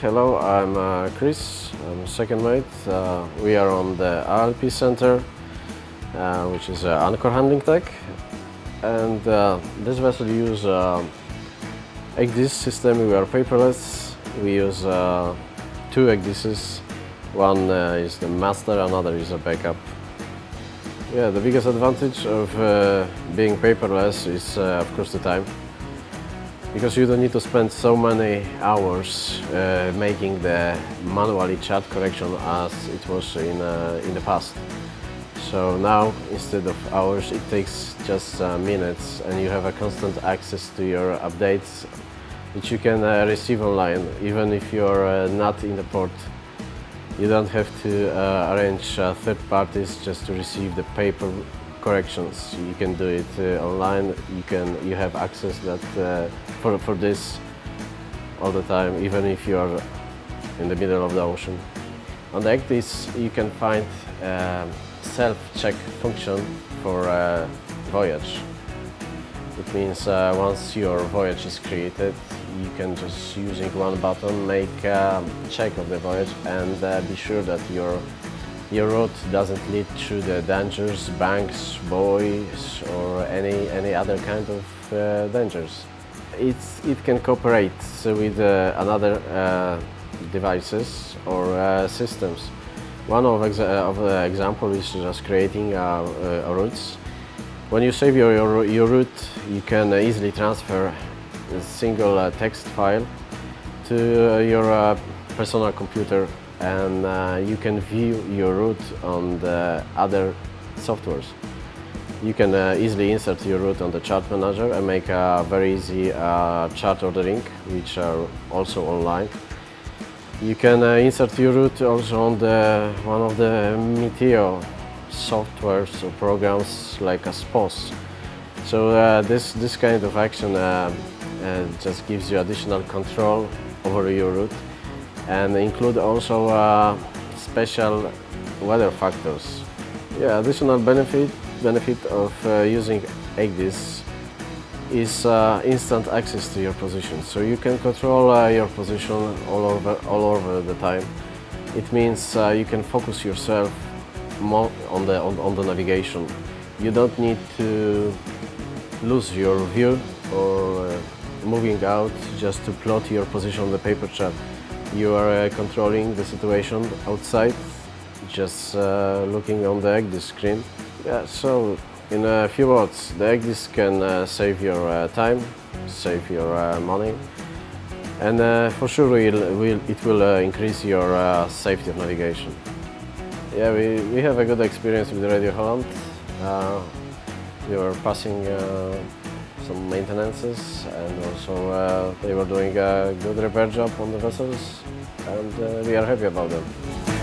Hello, I'm uh, Chris, I'm second mate. Uh, we are on the ALP Centre, uh, which is uh, anchor handling tug. And uh, this vessel uses uh, ECDIS system, we are paperless. We use uh, two ECDISes. One is the master, another is a backup. Yeah, the biggest advantage of being paperless is, of course, the time because you don't need to spend so many hours uh, making the manually chart correction as it was in, uh, in the past. So now instead of hours it takes just uh, minutes and you have a constant access to your updates which you can uh, receive online even if you're uh, not in the port. You don't have to uh, arrange third parties just to receive the paper corrections. You can do it uh, online. You can you have access that uh, for for this all the time, even if you are in the middle of the ocean. On the ECDIS, you can find a self-check function for a voyage. It means uh, once your voyage is created, you can just using one button make a check of the voyage and uh, be sure that your your route doesn't lead through the dangers, banks, buoys or any, any other kind of uh, dangers. It's, it can cooperate with uh, another uh, devices or uh, systems. One of, exa of the example is just creating uh, routes. When you save your, your, your, route, you can easily transfer a single text file to your personal computer and uh, you can view your route on the other softwares. You can uh, easily insert your route on the chart manager and make a very easy uh, chart ordering, which are also online. You can uh, insert your route also on the one of the Meteo softwares or programs like a SPOS. So uh, this, this kind of action uh, just gives you additional control over your route and include also uh, special weather factors. Yeah, additional benefit benefit of uh, using ECDIS is uh, instant access to your position. So you can control uh, your position all over all over the time. It means uh, you can focus yourself more on the on, on the navigation. You don't need to lose your view or uh, moving out just to plot your position on the paper chart you are uh, controlling the situation outside, just uh, looking on the ECDIS screen. Yeah, so in a few words, the ECDIS can uh, save your uh, time, save your uh, money, and uh, for sure we'll, it will increase your safety of navigation. Yeah, we, we have a good experience with Radio Holland. we were passing some maintenances and also uh, they were doing a good repair job on the vessels and uh, we are happy about them.